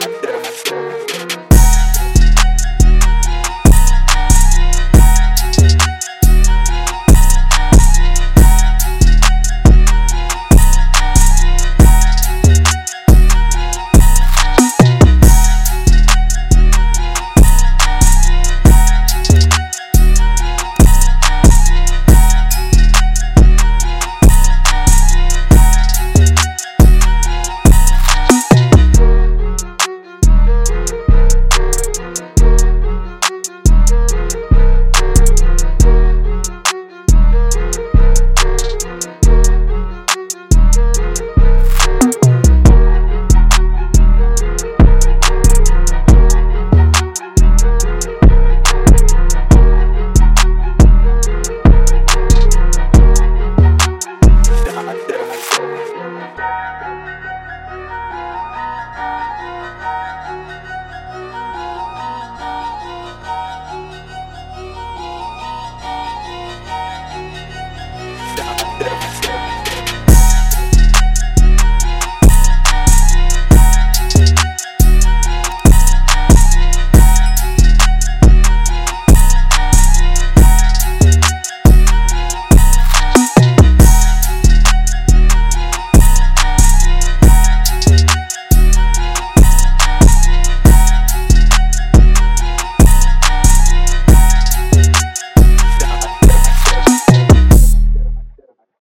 Yeah.